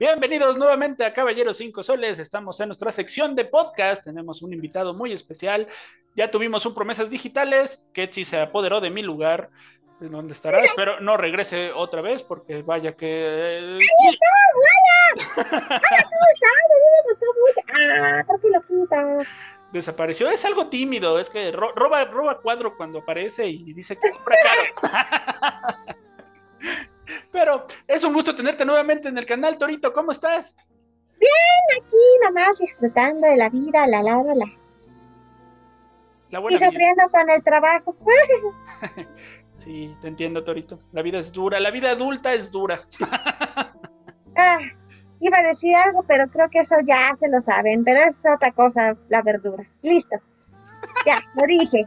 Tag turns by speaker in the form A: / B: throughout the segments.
A: Bienvenidos nuevamente a Caballeros 5 Soles. Estamos en nuestra sección de podcast. Tenemos un invitado muy especial. Ya tuvimos un Promesas Digitales. Ketsi se apoderó de mi lugar. ¿Dónde estará? Espero no regrese otra vez porque vaya que.
B: ¡Ahí está! ¡Hola! ¡Hola! ¿Cómo estás? A mí me gustó mucho. ¡Ah! ¿Por?
A: Desapareció. Es algo tímido. Es que ro roba, roba cuadro cuando aparece y dice que compra caro. Pero es un gusto tenerte nuevamente en el canal, Torito. ¿Cómo estás?
B: Bien, aquí nomás disfrutando de la vida, la la la.
A: La
B: Y
A: vida.
B: sufriendo con el trabajo.
A: Sí, te entiendo, Torito. La vida es dura. La vida adulta es dura.
B: Ah, iba a decir algo, pero creo que eso ya se lo saben. Pero es otra cosa, la verdura. Listo. Ya, lo dije.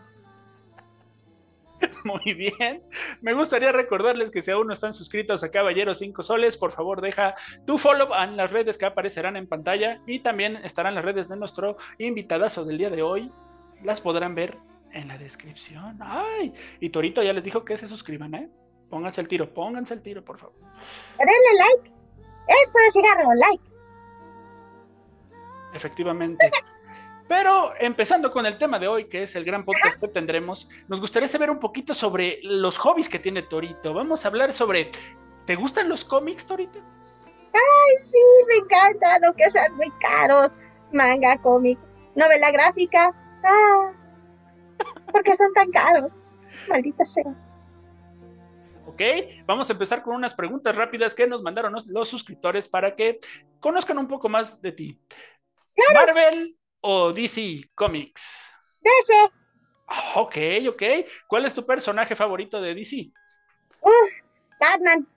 A: Muy bien. Me gustaría recordarles que si aún no están suscritos a Caballeros 5 Soles, por favor deja tu follow en las redes que aparecerán en pantalla y también estarán las redes de nuestro invitadazo del día de hoy. Las podrán ver en la descripción. Ay, y Torito ya les dijo que se suscriban, ¿eh? Pónganse el tiro, pónganse el tiro, por favor.
B: Denle like. Es por el cigarro, like.
A: Efectivamente. Pero empezando con el tema de hoy, que es el gran podcast que tendremos, nos gustaría saber un poquito sobre los hobbies que tiene Torito. Vamos a hablar sobre, ¿te gustan los cómics, Torito?
B: Ay, sí, me encanta, aunque sean muy caros. Manga, cómic, novela gráfica. Ah, porque son tan caros. Maldita sea.
A: Ok, vamos a empezar con unas preguntas rápidas que nos mandaron los, los suscriptores para que conozcan un poco más de ti. ¿Marvel o DC Comics?
B: DC.
A: Ah, Ok, ok. ¿Cuál es tu personaje favorito de DC?
B: Batman.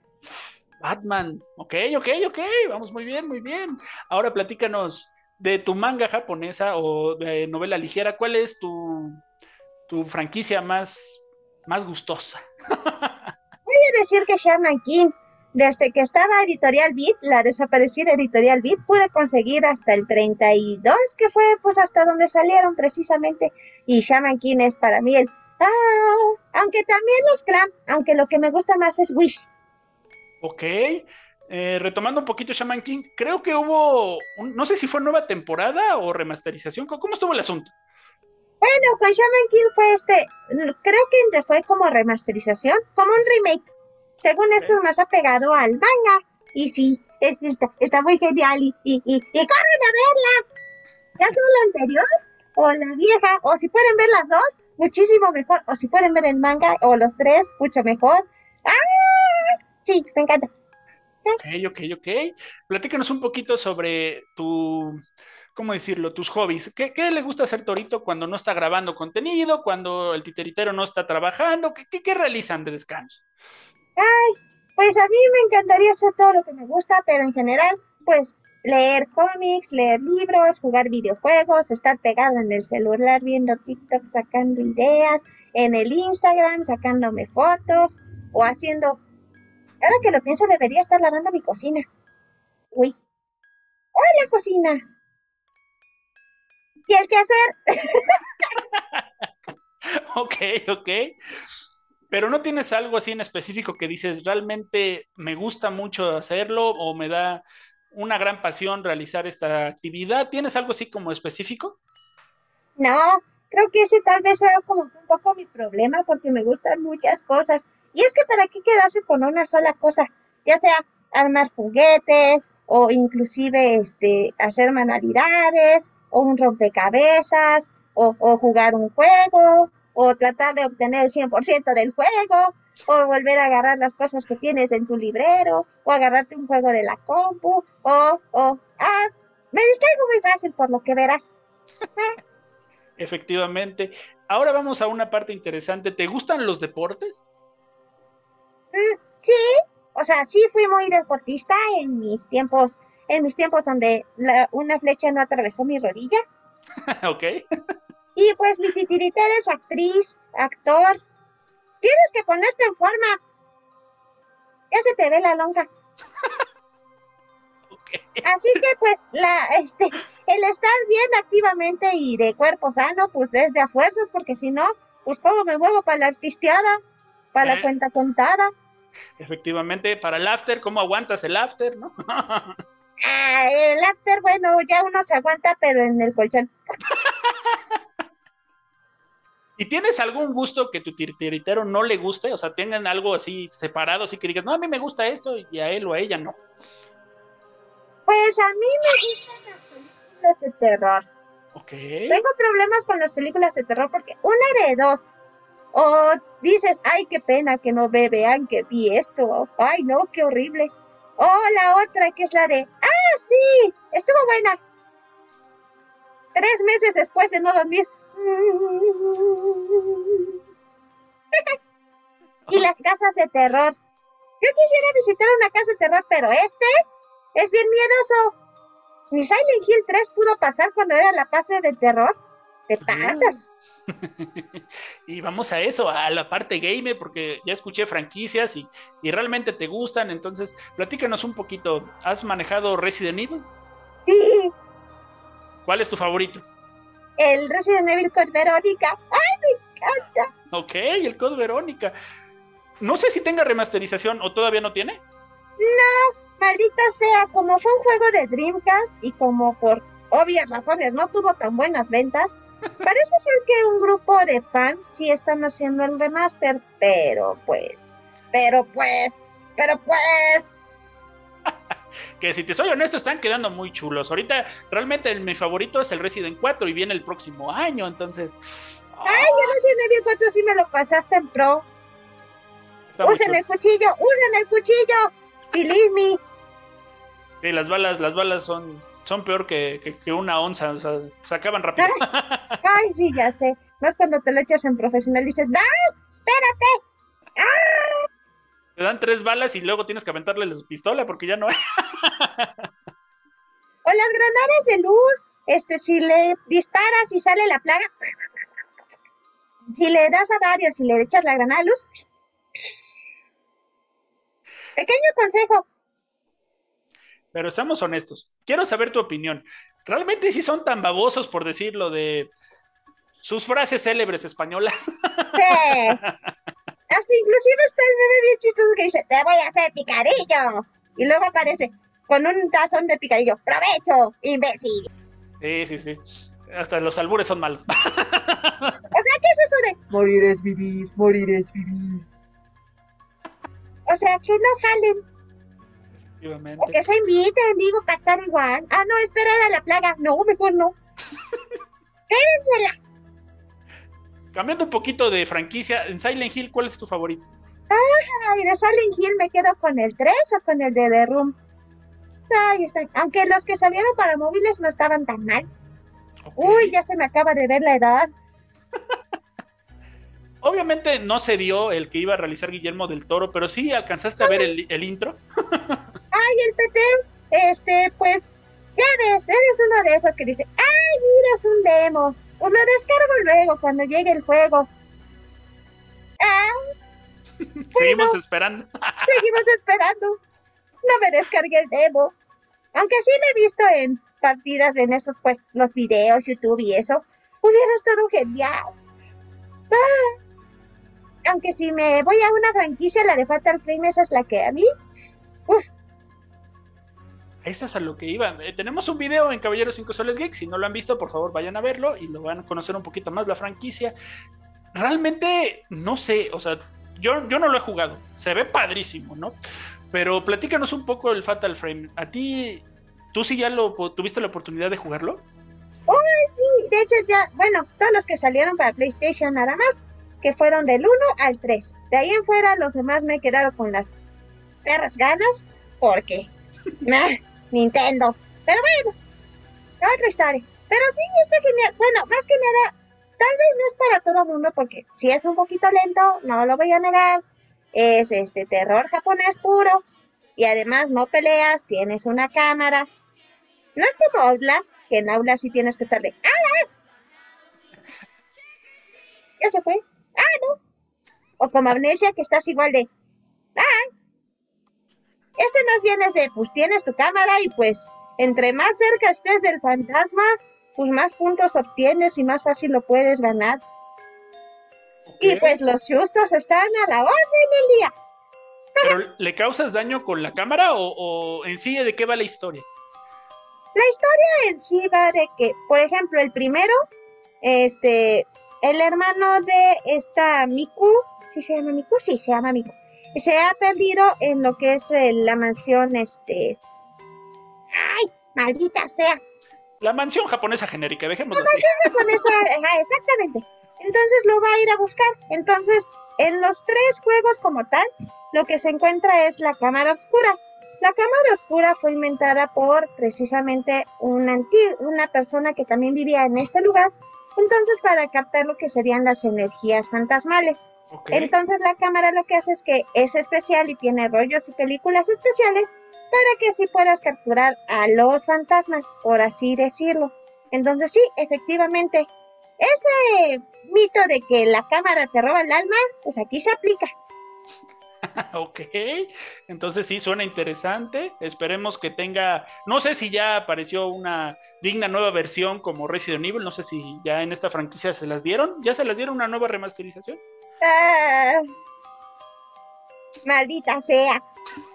A: Batman. Ok, ok, ok. Vamos muy bien, muy bien. Ahora platícanos de tu manga japonesa o de novela ligera. ¿Cuál es tu, tu franquicia más, más gustosa?
B: Quiero decir que Shaman King, desde que estaba Editorial Beat, la desaparecida Editorial Beat, pude conseguir hasta el 32, que fue pues hasta donde salieron precisamente. Y Shaman King es para mí el... Ah, aunque también los Clam, aunque lo que me gusta más es Wish.
A: Ok. Eh, retomando un poquito Shaman King, creo que hubo, un- no sé si fue nueva temporada o remasterización. ¿Cómo estuvo el asunto?
B: Bueno, con Shaman King fue este, creo que fue como remasterización, como un remake. Según esto es más apegado al manga. Y sí, es- está, está muy genial y, y, y, y corren a verla. Ya sea la anterior o la vieja, o si pueden ver las dos, muchísimo mejor. O si pueden ver el manga o los tres, mucho mejor. ¡Ah! Sí, me encanta.
A: Ok, ok, ok. Platícanos un poquito sobre tu, ¿cómo decirlo? Tus hobbies. ¿Qué, qué le gusta hacer Torito cuando no está grabando contenido, cuando el titeritero no está trabajando? ¿Qué, qué, qué realizan de descanso?
B: Pues a mí me encantaría hacer todo lo que me gusta, pero en general, pues leer cómics, leer libros, jugar videojuegos, estar pegado en el celular viendo TikTok, sacando ideas, en el Instagram, sacándome fotos o haciendo... Ahora que lo pienso, debería estar lavando mi cocina. Uy. ¡Hola, cocina! ¿Y el qué hacer?
A: Ok, ok. Pero no tienes algo así en específico que dices, realmente me gusta mucho hacerlo o me da una gran pasión realizar esta actividad. ¿Tienes algo así como específico?
B: No, creo que ese tal vez sea como un poco mi problema porque me gustan muchas cosas. Y es que para qué quedarse con una sola cosa, ya sea armar juguetes o inclusive este hacer manualidades o un rompecabezas o, o jugar un juego o tratar de obtener el 100% del juego o volver a agarrar las cosas que tienes en tu librero o agarrarte un juego de la compu o, o, ah, me distraigo muy fácil por lo que verás.
A: Efectivamente. Ahora vamos a una parte interesante. ¿Te gustan los deportes?
B: Mm, sí, o sea, sí fui muy deportista en mis tiempos, en mis tiempos donde la- una flecha no atravesó mi rodilla.
A: ok.
B: Y pues mi titiritera es actriz, actor. Tienes que ponerte en forma. Ya se te ve la lonja. Así que pues la, este, el estar bien activamente y de cuerpo sano, pues es de a fuerzas, porque si no, pues cómo me muevo para la pisteada, para
A: Eh.
B: la cuenta contada.
A: Efectivamente, para el after, ¿cómo aguantas el after, no?
B: Ah, el after, bueno, ya uno se aguanta, pero en el colchón.
A: ¿Y tienes algún gusto que tu titiritero no le guste? O sea, tengan algo así separado, así que digas, no, a mí me gusta esto y a él o a ella no.
B: Pues a mí me gustan las películas de terror.
A: Ok.
B: Tengo problemas con las películas de terror porque una de dos. O dices, ay, qué pena que no ve, vean que vi esto. Ay, no, qué horrible. O la otra que es la de, ah, sí, estuvo buena. Tres meses después de no dormir. y las casas de terror. Yo quisiera visitar una casa de terror, pero este es bien miedoso. Ni Silent Hill 3 pudo pasar cuando era la fase del terror. Te pasas.
A: y vamos a eso, a la parte gamer, porque ya escuché franquicias y, y, realmente te gustan. Entonces, platícanos un poquito. ¿Has manejado Resident Evil?
B: Sí.
A: ¿Cuál es tu favorito?
B: El Resident Evil Code Verónica. ¡Ay, me encanta!
A: Ok, el Code Verónica. No sé si tenga remasterización o todavía no tiene.
B: No, maldita sea, como fue un juego de Dreamcast y como por obvias razones no tuvo tan buenas ventas, parece ser que un grupo de fans sí están haciendo el remaster, pero pues, pero pues, pero pues.
A: que si te soy honesto, están quedando muy chulos. Ahorita, realmente mi favorito es el Resident 4 y viene el próximo año, entonces.
B: Ay, el Resident Evil 4 sí me lo pasaste en pro. Usen el cuchillo, usen el cuchillo. Believe me.
A: Sí, las balas, las balas son, son peor que, que, una onza, o sea, se acaban rápido.
B: Ay, sí, ya sé. No es cuando te lo echas en profesional y dices, ¡No! ¡Espérate! ¡Ah!
A: Te dan tres balas y luego tienes que aventarle la pistola porque ya no hay.
B: o las granadas de luz, este, si le disparas y sale la plaga, si le das a varios y le echas la granada de luz, pequeño consejo,
A: pero seamos honestos. Quiero saber tu opinión. ¿Realmente sí son tan babosos por decirlo de sus frases célebres españolas? Sí.
B: Hasta inclusive está el bebé bien chistoso que dice, te voy a hacer picadillo. Y luego aparece con un tazón de picadillo. Provecho, imbécil.
A: Sí, sí, sí. Hasta los albures son malos. o
B: sea, ¿qué es eso de
C: morir es vivir, morir es vivir?
B: O sea, que no jalen. O que se inviten, digo, para estar igual. Ah, no, espera, era la plaga. No, mejor no. Espérensela.
A: Cambiando un poquito de franquicia, en Silent Hill, ¿cuál es tu favorito?
B: Ay, de Silent Hill me quedo con el 3 o con el de The Room. Ay, están. Aunque los que salieron para móviles no estaban tan mal. Uy, ya se me acaba de ver la edad.
A: Obviamente no se dio el que iba a realizar Guillermo del Toro, pero sí alcanzaste a ver el, el intro.
B: ay, el PT, este, pues, ya ves, eres uno de esos que dice, ay, mira, es un demo. Pues lo descargo luego cuando llegue el juego. Ah,
A: seguimos esperando.
B: seguimos esperando. No me descargué el demo. Aunque sí lo he visto en partidas en esos, pues, los videos, YouTube y eso. Hubiera estado genial. Ah, aunque si me voy a una franquicia, la de Fatal Frame, esa es la que a mí, uf,
A: eso es a lo que iba. Eh, tenemos un video en Caballeros 5 Soles Geek. Si no lo han visto, por favor vayan a verlo y lo van a conocer un poquito más la franquicia. Realmente, no sé, o sea, yo, yo no lo he jugado. Se ve padrísimo, ¿no? Pero platícanos un poco del Fatal Frame. ¿A ti, tú sí ya lo tuviste la oportunidad de jugarlo?
B: Uy, sí, de hecho ya, bueno, todos los que salieron para PlayStation nada más, que fueron del 1 al 3. De ahí en fuera los demás me quedaron con las perras ganas, porque... Nintendo. Pero bueno, otra historia. Pero sí, está genial. Bueno, más que nada, tal vez no es para todo el mundo porque si es un poquito lento, no lo voy a negar. Es este terror japonés puro. Y además no peleas, tienes una cámara. No es como Outlast, que en Outlast sí tienes que estar de ¡Ah! Ya se fue. ¡Ah, no! O como Amnesia, que estás igual de ¡Ah! Este más bien es de, pues tienes tu cámara y pues entre más cerca estés del fantasma, pues más puntos obtienes y más fácil lo puedes ganar. Y pues los sustos están a la orden del día.
A: ¿Pero le causas daño con la cámara o, en sí de qué va la historia?
B: La historia en sí va de que, por ejemplo, el primero, este, el hermano de esta Miku, ¿sí se llama Miku? Sí, se llama Miku. Se ha perdido en lo que es eh, la mansión, este... ¡Ay! Maldita sea.
A: La mansión japonesa genérica, dejémoslo
B: La
A: así.
B: mansión japonesa, ajá, exactamente. Entonces lo va a ir a buscar. Entonces, en los tres juegos como tal, lo que se encuentra es la cámara oscura. La cámara oscura fue inventada por precisamente una, una persona que también vivía en ese lugar. Entonces, para captar lo que serían las energías fantasmales. Entonces la cámara lo que hace es que es especial y tiene rollos y películas especiales para que así puedas capturar a los fantasmas, por así decirlo. Entonces sí, efectivamente, ese mito de que la cámara te roba el alma, pues aquí se aplica.
A: Ok, entonces sí, suena interesante. Esperemos que tenga, no sé si ya apareció una digna nueva versión como Resident Evil, no sé si ya en esta franquicia se las dieron, ya se las dieron una nueva remasterización.
B: Ah, maldita sea.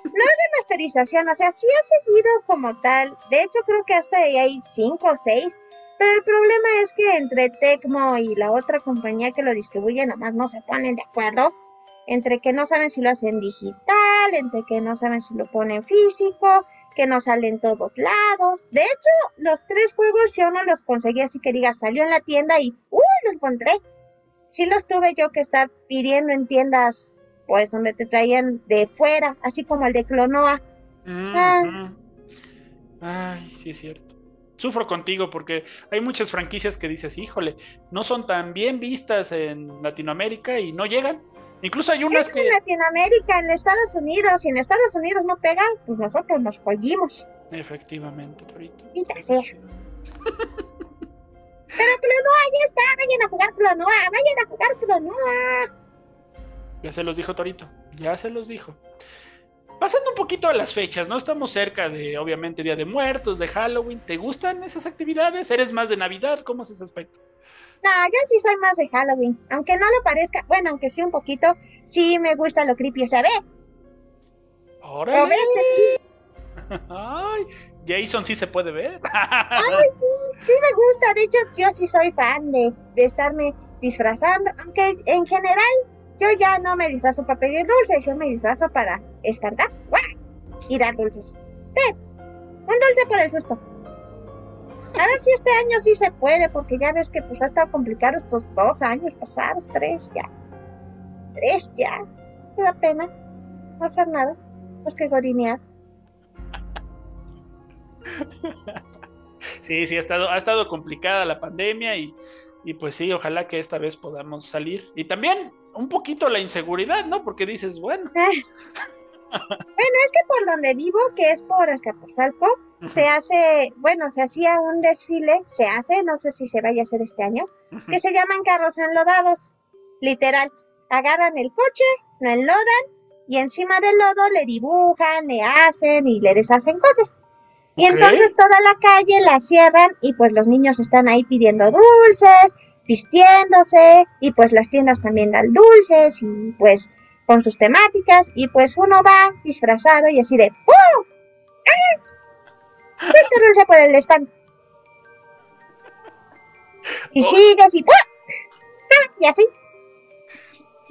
B: No es remasterización, o sea, sí ha seguido como tal. De hecho, creo que hasta ahí hay cinco o seis. Pero el problema es que entre Tecmo y la otra compañía que lo distribuye, nomás no se ponen de acuerdo. Entre que no saben si lo hacen digital, entre que no saben si lo ponen físico, que no sale en todos lados. De hecho, los tres juegos yo no los conseguí así que diga, salió en la tienda y ¡uy! lo encontré sí los tuve yo que estar pidiendo en tiendas, pues donde te traían de fuera, así como el de Clonoa.
A: Mm,
B: Ah.
A: mm. Ay, sí es cierto. Sufro contigo porque hay muchas franquicias que dices, híjole, no son tan bien vistas en Latinoamérica y no llegan. Incluso hay unas
B: Es
A: que...
B: en Latinoamérica, en Estados Unidos, si en Estados Unidos no pegan, pues nosotros nos jodimos.
A: Efectivamente, Torito.
B: Maldita sea. Pero Clonoa ya está, vayan a jugar Clonoa, vayan a jugar Clonoa.
A: Ya se los dijo Torito, ya se los dijo. Pasando un poquito a las fechas, ¿no? Estamos cerca de, obviamente, Día de Muertos, de Halloween. ¿Te gustan esas actividades? ¿Eres más de Navidad? ¿Cómo es ese aspecto?
B: No, yo sí soy más de Halloween, aunque no lo parezca, bueno, aunque sí un poquito, sí me gusta lo creepy, lo
A: ¡Órale! Ay, Jason sí se puede ver.
B: Ay, sí, sí me gusta. De hecho, yo sí soy fan de, de estarme disfrazando. Aunque en general yo ya no me disfrazo para pedir dulces, yo me disfrazo para espantar y dar dulces. Un dulce por el susto. A ver si este año sí se puede, porque ya ves que pues ha estado complicado estos dos años pasados, tres ya. Tres ya. Me da pena. No hacer nada. Más que gorinear.
A: Sí, sí, ha estado, ha estado complicada la pandemia y, y pues sí, ojalá que esta vez podamos salir. Y también un poquito la inseguridad, ¿no? Porque dices, bueno,
B: Bueno, es que por donde vivo, que es por Escaposalco, se hace, bueno, se hacía un desfile, se hace, no sé si se vaya a hacer este año, que se llaman carros enlodados, literal. Agarran el coche, lo enlodan y encima del lodo le dibujan, le hacen y le deshacen cosas. Y entonces toda la calle la cierran y pues los niños están ahí pidiendo dulces, vistiéndose y pues las tiendas también dan dulces y pues con sus temáticas y pues uno va disfrazado y así de ¡Oh! ¡Ah! Este dulce por el stand. Y
A: Oh.
B: sigues y ¡ah! ¡Ah! y así.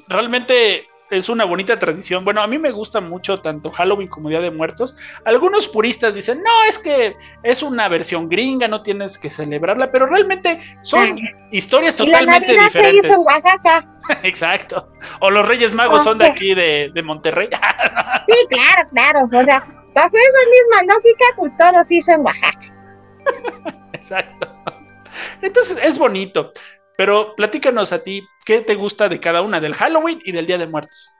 A: realmente es una bonita tradición. Bueno, a mí me gusta mucho tanto Halloween como Día de Muertos. Algunos puristas dicen, no, es que es una versión gringa, no tienes que celebrarla, pero realmente son historias
B: Y la
A: totalmente
B: Navidad se
A: diferentes.
B: hizo en Oaxaca.
A: Exacto. O los Reyes Magos
B: O
A: son de aquí, de, de Monterrey.
B: Sí, claro, claro. O sea, bajo esa misma lógica, pues todo se hizo en Oaxaca.
A: Exacto. Entonces es bonito. Pero platícanos a ti, ¿qué te gusta de cada una, del Halloween y del Día de Muertos?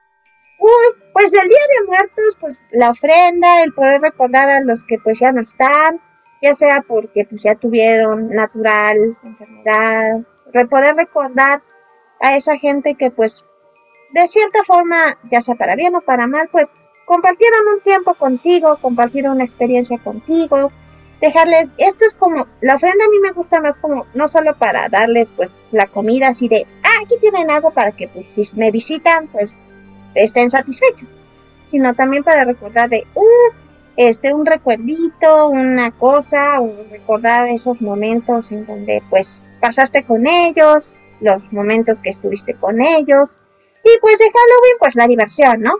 B: Uy, pues el Día de Muertos, pues la ofrenda, el poder recordar a los que pues ya no están, ya sea porque pues ya tuvieron natural, enfermedad, poder recordar a esa gente que pues de cierta forma, ya sea para bien o para mal, pues compartieron un tiempo contigo, compartieron una experiencia contigo, dejarles, esto es como, la ofrenda a mí me gusta más como, no solo para darles pues la comida así de, ah, aquí tienen algo para que pues si me visitan, pues estén satisfechos, sino también para recordar de, uh, este, un recuerdito, una cosa, o recordar esos momentos en donde pues pasaste con ellos, los momentos que estuviste con ellos. Y pues de Halloween, pues la diversión, ¿no?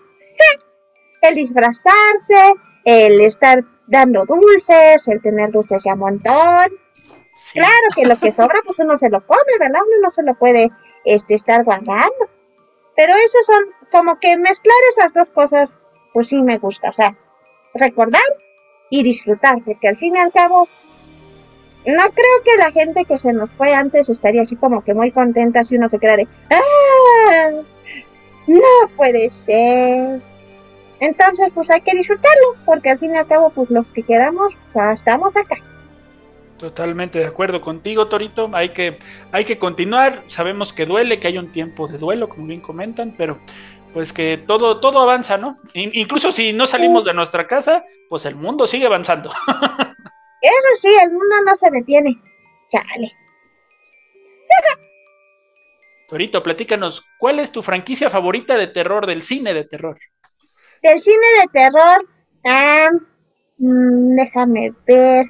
B: el disfrazarse, el estar dando dulces, el tener dulces a montón. Claro que lo que sobra, pues uno se lo come, ¿verdad? Uno no se lo puede este, estar guardando. Pero eso son como que mezclar esas dos cosas, pues sí me gusta. O sea, recordar y disfrutar, porque al fin y al cabo, no creo que la gente que se nos fue antes estaría así como que muy contenta si uno se crea de, ¡ah! No puede ser. Entonces, pues hay que disfrutarlo, porque al fin y al cabo, pues los que queramos, ya estamos acá.
A: Totalmente de acuerdo contigo, Torito. Hay que, hay que continuar. Sabemos que duele, que hay un tiempo de duelo, como bien comentan, pero pues que todo, todo avanza, ¿no? incluso si no salimos de nuestra casa, pues el mundo sigue avanzando.
B: Eso sí, el mundo no se detiene. Chale.
A: Torito, platícanos, ¿cuál es tu franquicia favorita de terror, del cine de terror?
B: Del cine de terror, ah, mm, déjame ver.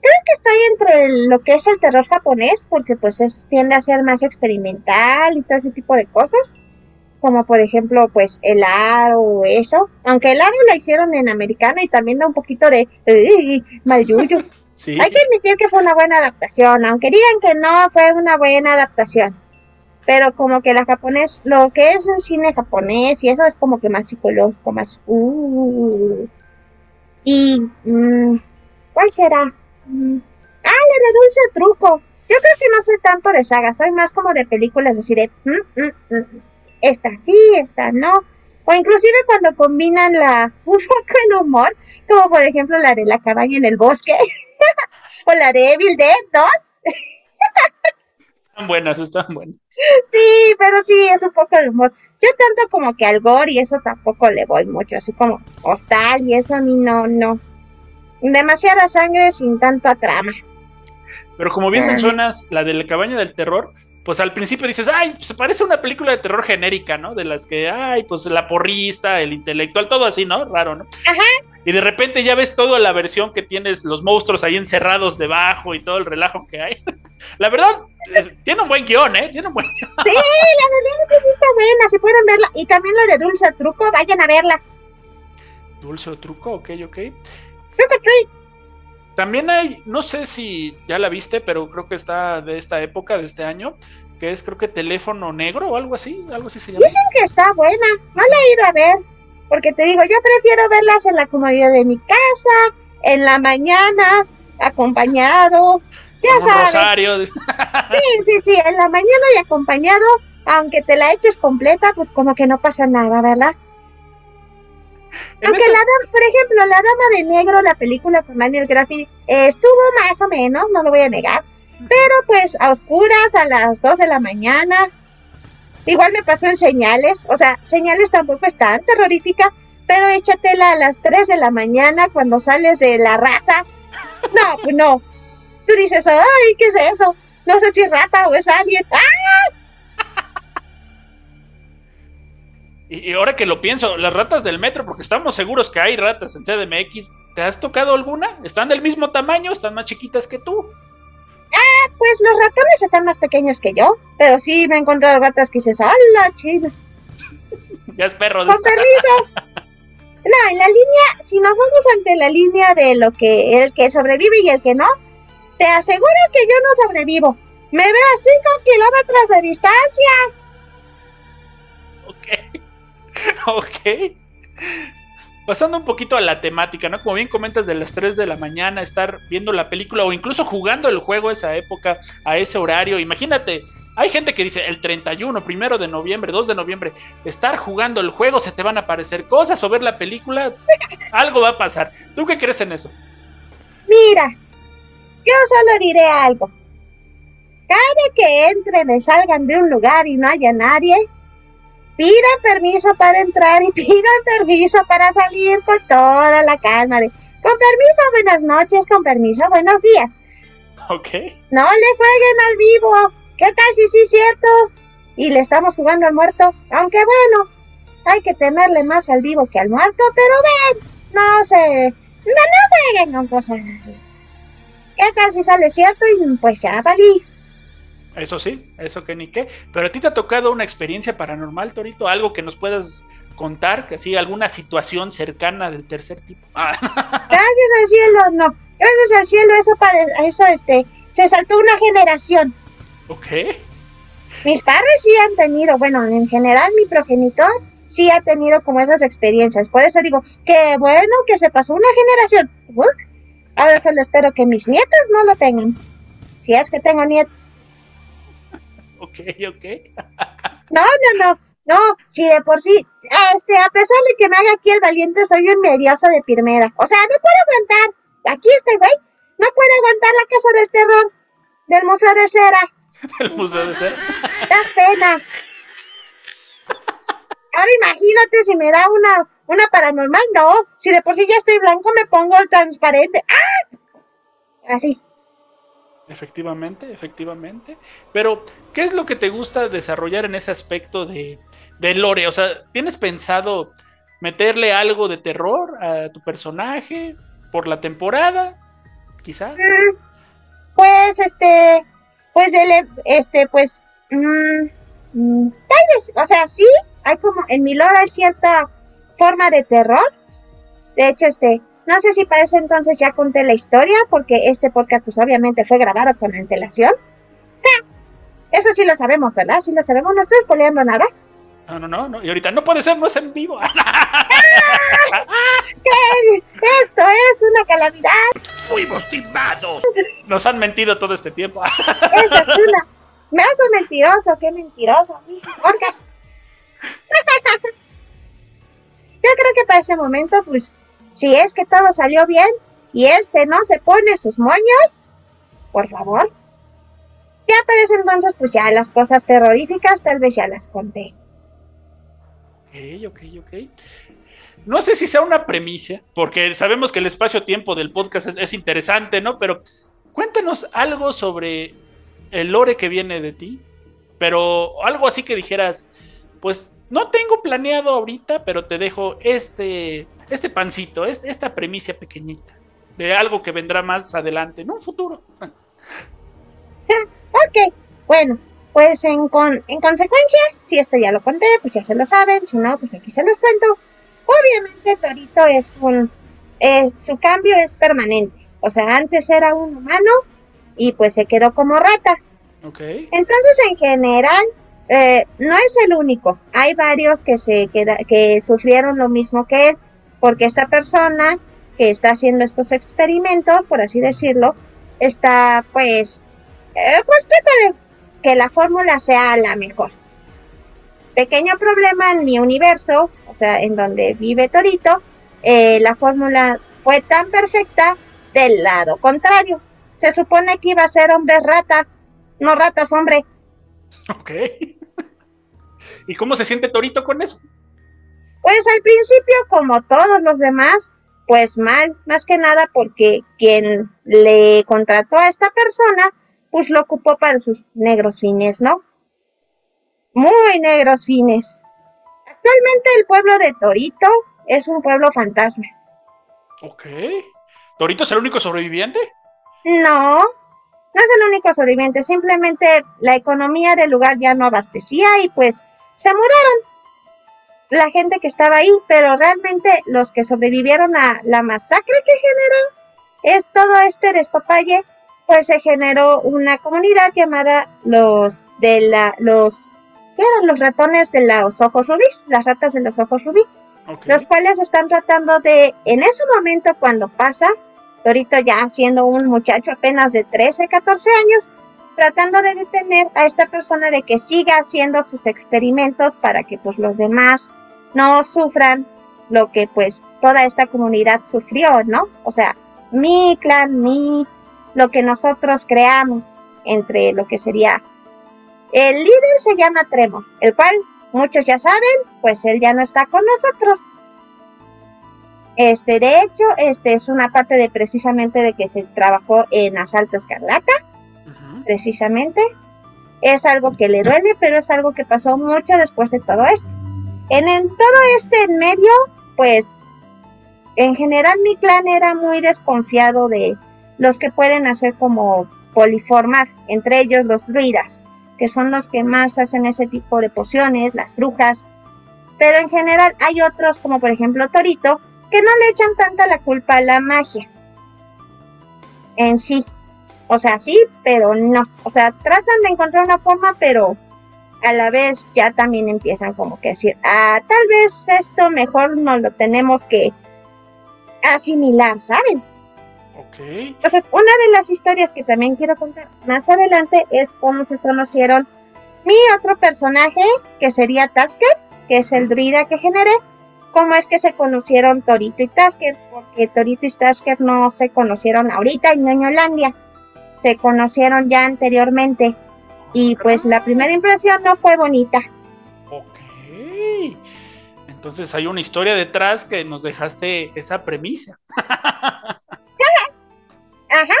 B: Creo que estoy entre lo que es el terror japonés, porque pues es, tiende a ser más experimental y todo ese tipo de cosas. Como por ejemplo, pues el aro o eso. Aunque el aro la hicieron en americano y también da un poquito de mal yuyo. Hay que admitir que fue una buena adaptación, aunque digan que no fue una buena adaptación pero como que la japonés, lo que es el cine japonés y eso es como que más psicológico, más... Uh, y... Mm, ¿Cuál será? Mm, ah, le dulce truco. Yo creo que no soy tanto de saga, soy más como de películas, así de... Mm, esta sí, esta no. O inclusive cuando combinan la un poco el humor, como por ejemplo la de la cabaña en el bosque, o la de Evil Dead 2.
A: están buenas, están buenas.
B: Sí, pero sí, es un poco el humor. Yo tanto como que al gore y eso tampoco le voy mucho, así como hostal y eso a mí no, no. Demasiada sangre sin tanta trama.
A: Pero como bien mencionas, la de la cabaña del terror, pues al principio dices, ay, pues parece una película de terror genérica, ¿no? De las que, ay, pues la porrista, el intelectual, todo así, ¿no? Raro, ¿no?
B: Ajá.
A: Y de repente ya ves toda la versión que tienes, los monstruos ahí encerrados debajo y todo el relajo que hay. la verdad, tiene un buen guion, ¿eh? Tiene un buen guion.
B: Sí, la verdad es que está buena, si pueden verla. Y también lo de Dulce Truco, vayan a verla.
A: Dulce o Truco, ok, ok.
B: Truco Treat.
A: También hay, no sé si ya la viste, pero creo que está de esta época, de este año, que es creo que teléfono negro o algo así, algo así se llama.
B: Dicen que está buena, no la he ido a ver, porque te digo, yo prefiero verlas en la comodidad de mi casa, en la mañana, acompañado, ya sabes.
A: Rosario.
B: Sí, sí, sí, en la mañana y acompañado, aunque te la eches completa, pues como que no pasa nada, ¿verdad? Aunque la dama, por ejemplo, la dama de negro, la película con Daniel estuvo más o menos, no lo voy a negar, pero pues a oscuras, a las 2 de la mañana, igual me pasó en señales, o sea, señales tampoco es tan terrorífica, pero échatela a las 3 de la mañana cuando sales de la raza. No, pues no. Tú dices, ay, ¿qué es eso? No sé si es rata o es alguien. ¡Ah!
A: Y, ahora que lo pienso, las ratas del metro, porque estamos seguros que hay ratas en CDMX, ¿te has tocado alguna? ¿Están del mismo tamaño? ¿Están más chiquitas que tú?
B: Ah, pues los ratones están más pequeños que yo, pero sí me he encontrado ratas que dices, ¡Hala, chida!
A: ya es perro.
B: Con permiso. No, en la línea, si nos vamos ante la línea de lo que el que sobrevive y el que no, te aseguro que yo no sobrevivo. Me veo a 5 kilómetros de distancia.
A: Ok. Pasando un poquito a la temática, ¿no? Como bien comentas de las 3 de la mañana, estar viendo la película o incluso jugando el juego a esa época, a ese horario. Imagínate, hay gente que dice el 31, primero de noviembre, 2 de noviembre, estar jugando el juego, se te van a aparecer cosas o ver la película, algo va a pasar. ¿Tú qué crees en eso?
B: Mira, yo solo diré algo. Cada que entren y salgan de un lugar y no haya nadie, pidan permiso para entrar y pidan permiso para salir con toda la calma. De, con permiso, buenas noches, con permiso, buenos días.
A: Ok.
B: No le jueguen al vivo. ¿Qué tal si sí es cierto? Y le estamos jugando al muerto. Aunque bueno, hay que temerle más al vivo que al muerto, pero ven, no se jueguen con cosas así. ¿Qué tal si sale cierto y pues ya valí?
A: Eso sí, eso que ni qué. Pero a ti te ha tocado una experiencia paranormal, Torito, algo que nos puedas contar, que sí, alguna situación cercana del tercer tipo. Ah.
B: Gracias al cielo, no. Gracias al cielo, eso, pare- eso este, se saltó una generación.
A: ok.
B: Mis padres sí han tenido, bueno, en general mi progenitor sí ha tenido como esas experiencias. Por eso digo, que bueno que se pasó una generación. Ahora solo espero que mis nietos no lo tengan. Si es que tengo nietos.
A: Ok, ok.
B: No, no, no. No, si de por sí, este, a pesar de que me haga aquí el valiente, soy un medioso de primera. O sea, no puedo aguantar. Aquí este güey no puede aguantar la casa del terror del Museo de Cera.
A: El museo de ser.
B: Da pena. Ahora imagínate si me da una, una paranormal. No, si de por sí ya estoy blanco, me pongo el transparente. ¡Ah! Así.
A: Efectivamente, efectivamente. Pero, ¿qué es lo que te gusta desarrollar en ese aspecto de, de lore? O sea, ¿tienes pensado meterle algo de terror a tu personaje por la temporada? Quizá.
B: Mm, Pues, este, pues, el, este, pues, mm, mm, tal vez, o sea, sí, hay como, en mi lore hay cierta forma de terror. De hecho, este, no sé si para ese entonces ya conté la historia, porque este podcast, pues, obviamente fue grabado con antelación. Ja, Eso sí lo sabemos, ¿verdad? Sí lo sabemos, no estoy spoileando nada.
A: No, no, no, no. Y ahorita no puede ser, no es en vivo.
B: ¿Qué? Esto es una calamidad.
D: Fuimos timados.
A: Nos han mentido todo este tiempo.
B: Esa es una. Me hace mentiroso, qué mentiroso. Podcast. Yo creo que para ese momento, pues, si es que todo salió bien y este no se pone sus moños, por favor. Ya para entonces, pues ya las cosas terroríficas tal vez ya las conté.
A: Ok, ok, ok. No sé si sea una premisa, porque sabemos que el espacio-tiempo del podcast es, es interesante, ¿no? Pero cuéntanos algo sobre el lore que viene de ti, pero algo así que dijeras, pues no tengo planeado ahorita, pero te dejo este, este pancito, este- esta premisa pequeñita, de algo que vendrá más adelante, en un futuro.
B: Ok, bueno, pues en, con, en consecuencia, si esto ya lo conté, pues ya se lo saben, si no, pues aquí se los cuento. Obviamente Torito es un, su cambio es permanente, o sea, antes era un humano y pues se quedó como rata.
A: Ok,
B: Entonces, en general, eh, no es el único. Hay varios que se queda, que sufrieron lo mismo que él, porque esta persona que está haciendo estos experimentos, por así decirlo, está, pues, eh, pues trata de que la fórmula sea la mejor. Pequeño problema en mi universo, o sea, en donde vive Torito, eh, la fórmula fue tan perfecta del lado contrario. Se supone que iba a ser hombres ratas, no ratas, hombre.
A: ok. ¿Y cómo se siente Torito con eso?
B: Pues al principio, como todos los demás, pues mal, más que nada porque quien le contrató a esta persona, pues lo ocupó para sus negros fines, ¿no? Muy negros fines. Actualmente el pueblo de Torito es un pueblo fantasma.
A: Ok. ¿Torito es el único sobreviviente?
B: No, no es el único sobreviviente, simplemente la economía del lugar ya no abastecía y pues se murieron la gente que estaba ahí, pero realmente los que sobrevivieron a la masacre que generó es todo este despapalle, pues se generó una comunidad llamada los de la los ¿qué eran los ratones de los ojos rubíes? Las ratas de los ojos rubí los cuales están tratando de, en ese momento cuando pasa, Torito ya siendo un muchacho apenas de 13, 14 años, tratando de detener a esta persona de que siga haciendo sus experimentos para que pues los demás no sufran lo que pues toda esta comunidad sufrió, ¿no? O sea, mi clan, mi, lo que nosotros creamos entre lo que sería el líder se llama Tremo, el cual muchos ya saben, pues él ya no está con nosotros. Este, de hecho, este es una parte de precisamente de que se trabajó en Asalto Escarlata, precisamente. Es algo que le duele, pero es algo que pasó mucho después de todo esto. En, todo este en medio, pues, en general mi clan era muy desconfiado de los que pueden hacer como poliformar, entre ellos los druidas, que son los que más hacen ese tipo de pociones, las brujas. Pero en general hay otros, como por ejemplo Torito, que no le echan tanta la culpa a la magia en sí. O sea, sí, pero no. O sea, tratan de encontrar una forma, pero a la vez ya también empiezan como que decir, ah, tal vez esto mejor no lo tenemos que asimilar, ¿saben?
A: Ok.
B: Entonces, una de las historias que también quiero contar más adelante es cómo se conocieron mi otro personaje, que sería Tasker, que es el druida que generé, cómo es que se conocieron Torito y Tasker, porque Torito y Tasker no se conocieron ahorita en Ñoñolandia, se conocieron ya anteriormente, y pues la primera impresión no fue bonita.
A: Ok. Entonces hay una historia detrás que nos dejaste esa premisa.
B: Ajá.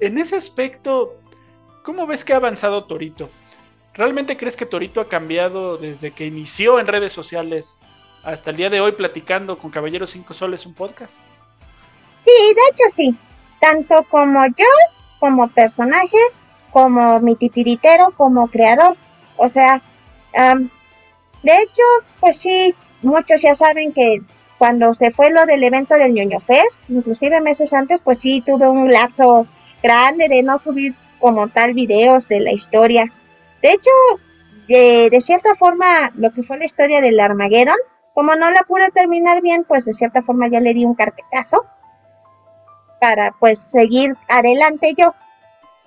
A: En ese aspecto, ¿cómo ves que ha avanzado Torito? ¿Realmente crees que Torito ha cambiado desde que inició en redes sociales hasta el día de hoy platicando con Caballeros 5 Soles un podcast?
B: Sí, de hecho sí. Tanto como yo, como personaje, como mi titiritero, como creador. O sea, am, de hecho, pues sí, muchos ya saben que cuando se fue lo del evento del ñoño Fest, inclusive meses antes, pues sí tuve un lapso grande de no subir como tal videos de la historia. De hecho, de, de cierta forma, lo que fue la historia del Armageddon, como no la pude terminar bien, pues de cierta forma ya le di un carpetazo para pues seguir adelante yo.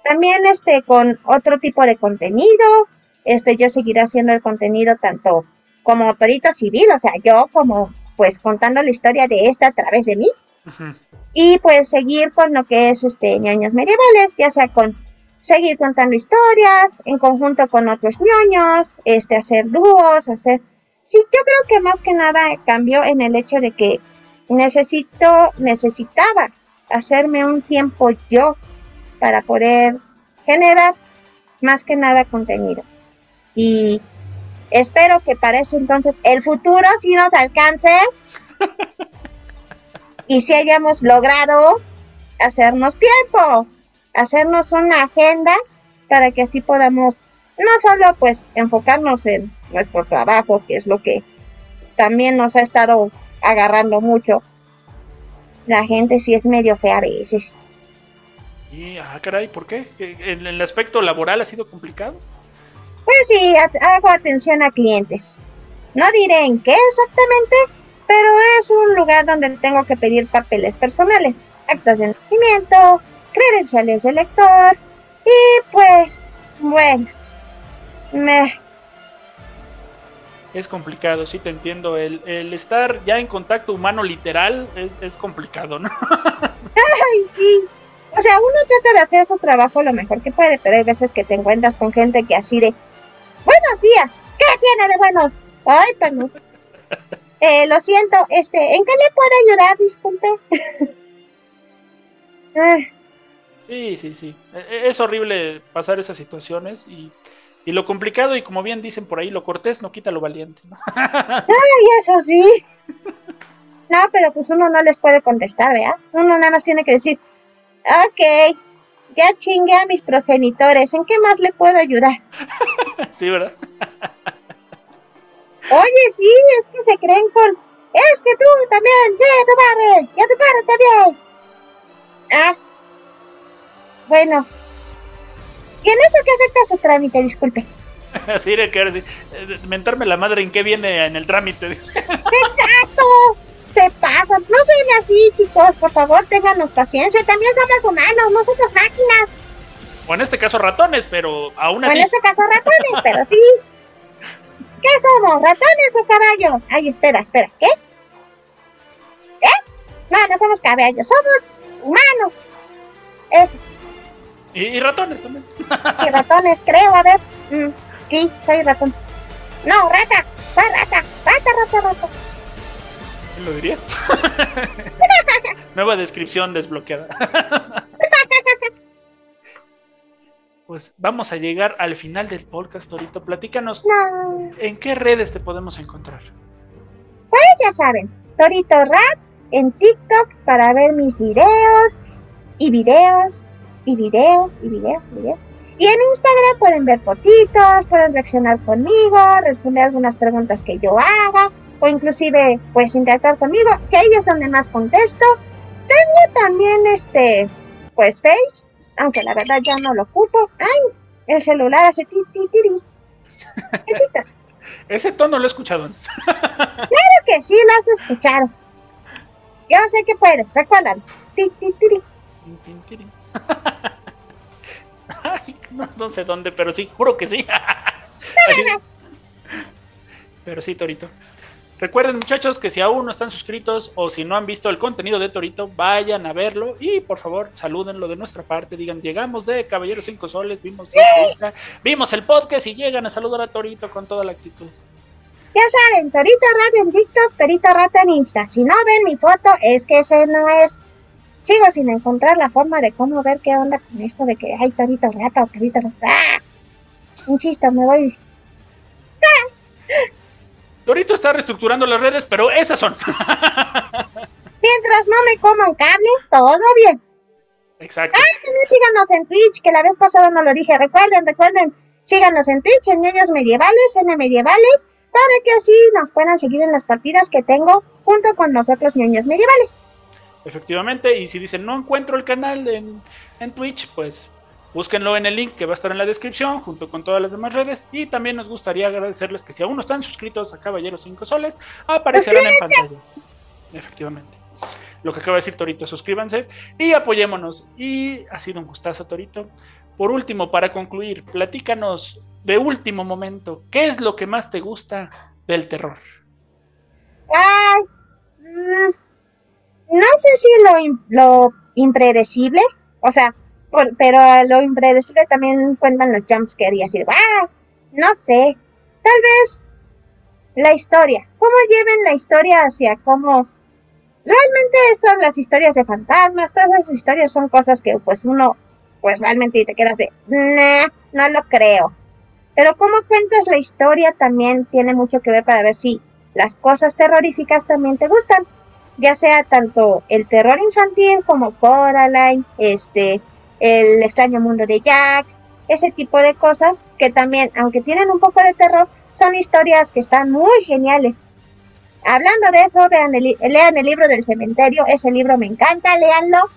B: También este con otro tipo de contenido, este yo seguiré haciendo el contenido tanto como Torito Civil, o sea, yo como pues contando la historia de esta a través de mí. Y pues seguir con lo que es este ñoños medievales, ya sea con seguir contando historias en conjunto con otros ñoños, este hacer dúos, hacer sí, yo creo que más que nada cambió en el hecho de que necesito necesitaba hacerme un tiempo yo para poder generar más que nada contenido. Y espero que para ese entonces el futuro sí nos alcance y si hayamos logrado hacernos tiempo, hacernos una agenda para que así podamos no solo pues enfocarnos en nuestro trabajo, que es lo que también nos ha estado agarrando mucho. La gente sí es medio fea a veces.
A: Y, ah, caray, ¿por qué? ¿En el aspecto laboral ha sido complicado?
B: Pues sí, ha- hago atención a clientes. No diré en qué exactamente, pero es un lugar donde tengo que pedir papeles personales, actas de nacimiento, credenciales de lector y pues, bueno, me,
A: Es complicado, sí te entiendo. El, el estar ya en contacto humano literal es, es complicado, ¿no?
B: ay sí. O sea, uno trata de hacer su trabajo lo mejor que puede, pero hay veces que te encuentras con gente que así de, buenos días, ¿qué tiene de buenos? Ay, perdón. Eh, lo siento, este, ¿en qué le puedo ayudar? Disculpe.
A: Sí, sí, sí. E- Es horrible pasar esas situaciones y, y lo complicado y como bien dicen por ahí, lo cortés no quita lo valiente, ¿no?
B: Ay, eso sí. No, pero pues uno no les puede contestar, ¿verdad? Uno nada más tiene que decir, ok, ya chingué a mis progenitores, ¿en qué más le puedo ayudar?
A: sí, ¿verdad?
B: Oye, sí, es que se creen con, es que tú también, sí, tu padre, y a tu padre también. Ah, bueno. ¿Y en eso qué afecta a su trámite? Disculpe.
A: Así de que ahora sí, eh, mentarme la madre en qué viene en el trámite, dice.
B: ¡Exacto! Se pasan. No sean así, chicos. Por favor, ténganos paciencia. También somos humanos, no somos máquinas.
A: O en este caso ratones, pero aún
B: O
A: así.
B: en este caso ratones, pero sí. ¿Qué somos? ¿Ratones o caballos? Ay, espera, espera. ¿Qué? ¿Eh? No, no somos caballos, somos humanos. Eso,
A: Y, y ratones también.
B: y ratones, creo. A ver. Mm, sí, soy ratón. No, rata. Soy rata. Rata, rata, rata.
A: ¿Quién lo diría? Nueva descripción desbloqueada. pues vamos a llegar al final del podcast, Torito. Platícanos,
B: No.
A: ¿en qué redes te podemos encontrar?
B: Pues ya saben, Torito Rap en TikTok para ver mis videos y videos y videos y videos y videos. Y en Instagram pueden ver fotitos, pueden reaccionar conmigo, responder algunas preguntas que yo haga o inclusive pues interactuar conmigo, que ahí es donde más contesto. Tengo también este pues Face, aunque la verdad ya no lo ocupo. Ay, el celular hace ti ti ti.
A: Ese tono lo he escuchado.
B: claro que sí, lo has escuchado. Yo sé que puedes, recuérdalo. Ti, ti, ti,
A: no, sé dónde, pero sí, juro que sí. Pero sí, Torito. Recuerden muchachos que si aún no están suscritos o si no han visto el contenido de Torito, vayan a verlo y por favor salúdenlo de nuestra parte, digan, llegamos de Caballeros 5 Soles, vimos, vimos el podcast y llegan a saludar a Torito con toda la actitud.
B: Ya saben, Torito Rata en TikTok, Torito Rata en Insta. Si no ven mi foto, es que ese no es. Sigo sin encontrar la forma de cómo ver qué onda con esto de que hay Torito Rata o Torito Rata. ¡Ah! Insisto, me voy.
A: Torito está reestructurando las redes, pero esas son.
B: Mientras no me coman cable, todo bien.
A: Exacto.
B: Ah, también síganos en Twitch, que la vez pasada no lo dije. Recuerden, recuerden, síganos en Twitch, en Niños Medievales, N Medievales, para que así nos puedan seguir en las partidas que tengo junto con nosotros, Niños Medievales.
A: Efectivamente, y si dicen no encuentro el canal en, en Twitch, pues Búsquenlo en el link que va a estar en la descripción junto con todas las demás redes. Y también nos gustaría agradecerles que si aún no están suscritos a Caballeros 5 Soles, aparecerán en pantalla. Efectivamente. Lo que acaba de decir Torito, suscríbanse y apoyémonos. Y ha sido un gustazo, Torito. Por último, para concluir, platícanos de último momento, ¿qué es lo que más te gusta del terror?
B: Ay, mm, no sé si lo, lo impredecible, o sea, pero a lo impredecible también cuentan los jumpscares y así, ¡ah! No sé, tal vez la historia, cómo lleven la historia hacia cómo... Realmente son las historias de fantasmas, todas esas historias son cosas que pues uno, pues realmente te quedas de, no lo creo. Pero cómo cuentas la historia también tiene mucho que ver para ver si las cosas terroríficas también te gustan. Ya sea tanto el terror infantil como Coraline, este, el extraño mundo de Jack, ese tipo de cosas que también, aunque tienen un poco de terror, son historias que están muy geniales. Hablando de eso, vean lean el libro del cementerio, ese libro me encanta, leanlo.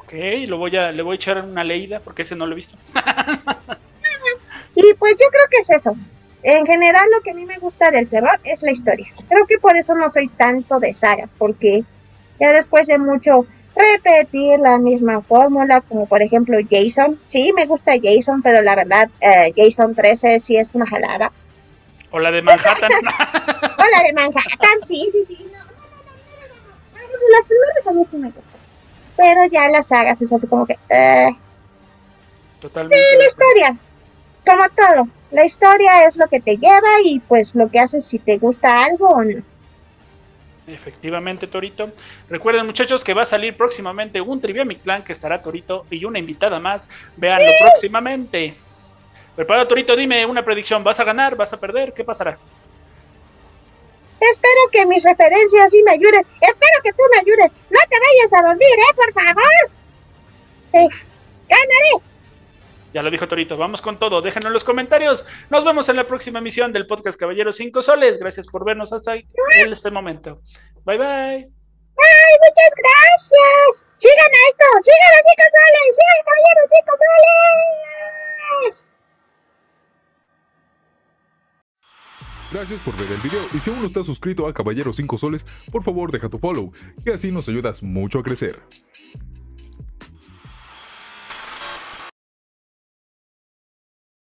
A: Ok, lo voy a, le voy a echar una leída porque ese no lo he visto.
B: y pues yo creo que es eso. En general lo que a mí me gusta del terror es la historia. Creo que por eso no soy tanto de sagas, porque ya después de mucho repetir la misma fórmula, como por ejemplo Jason. Sí, me gusta Jason, pero la verdad, eh, Jason 13 sí es una jalada.
A: O la de Manhattan.
B: o la de Manhattan, sí, sí, sí. No, las primeras a mí sí me gustan. Pero ya las sagas es así como que... Eh.
A: Totalmente.
B: Sí, la historia. Como todo. La historia es lo que te lleva y pues lo que haces si te gusta algo o no.
A: Efectivamente, Torito. Recuerden, muchachos, que va a salir próximamente un Trivia Clan que estará Torito y una invitada más. Véanlo próximamente. Preparado, Torito, dime una predicción. ¿Vas a ganar? ¿Vas a perder? ¿Qué pasará?
B: Espero que mis referencias sí me ayuden. Espero que tú me ayudes. No te vayas a dormir, ¿eh? Por favor. Sí. Ganaré.
A: Ya lo dijo Torito, vamos con todo. Déjenlo en los comentarios. Nos vemos en la próxima emisión del podcast Caballero 5 Soles. Gracias por vernos hasta este momento. Bye bye.
B: Ay, muchas gracias. Sigan a esto, sigan a 5 Soles, sigan a Caballero 5 Soles.
E: Gracias por ver el video y si aún no estás suscrito a Caballero 5 Soles, por favor deja tu follow, y así nos ayudas mucho a crecer.